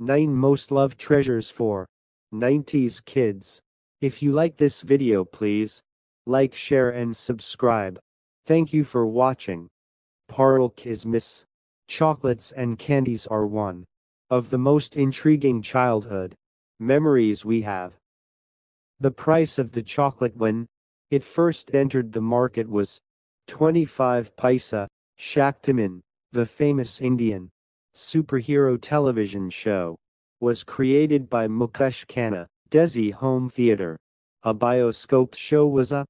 9 Most Loved Treasures for 90s Kids. If you like this video please, like share and subscribe. Thank you for watching. Parle Kismis. Chocolates and candies are one of the most intriguing childhood memories we have. The price of the chocolate when it first entered the market was 25 paisa. Shaktiman, the famous Indian superhero television show, was created by Mukesh Khanna. Desi Home Theater. A bioscope show was a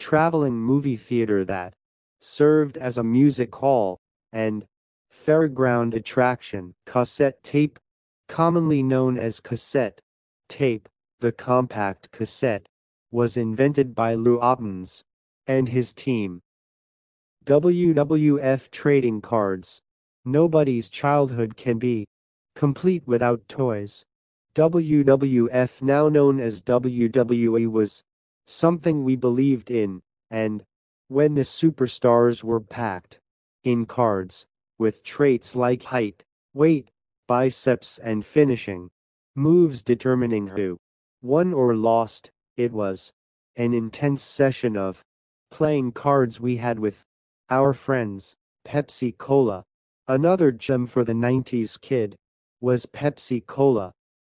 traveling movie theater that served as a music hall and fairground attraction. Cassette tape, commonly known as cassette tape, the compact cassette, was invented by Lou Ottens and his team. WWF trading cards. Nobody's childhood can be complete without toys. WWF, now known as WWE, was something we believed in, and when the superstars were packed in cards with traits like height, weight, biceps, and finishing moves determining who won or lost, it was an intense session of playing cards we had with our friends, Pepsi Cola. Another gem for the 90s kid was Pepsi Cola.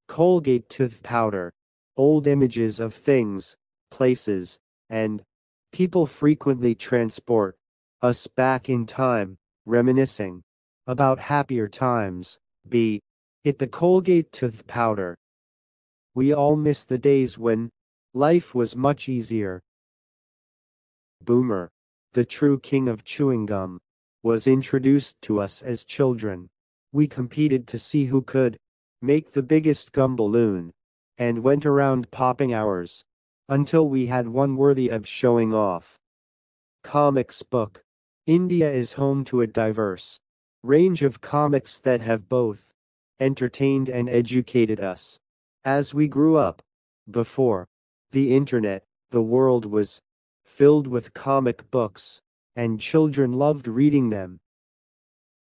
Colgate tooth powder. Old images of things, places, and people frequently transport us back in time, reminiscing about happier times. B. It the Colgate tooth powder. We all miss the days when life was much easier. Boomer the true king of chewing gum, was introduced to us as children. We competed to see who could make the biggest gum balloon, and went around popping ours until we had one worthy of showing off. Comics Book India is home to a diverse range of comics that have both entertained and educated us. As we grew up, before the internet, the world was filled with comic books, and children loved reading them.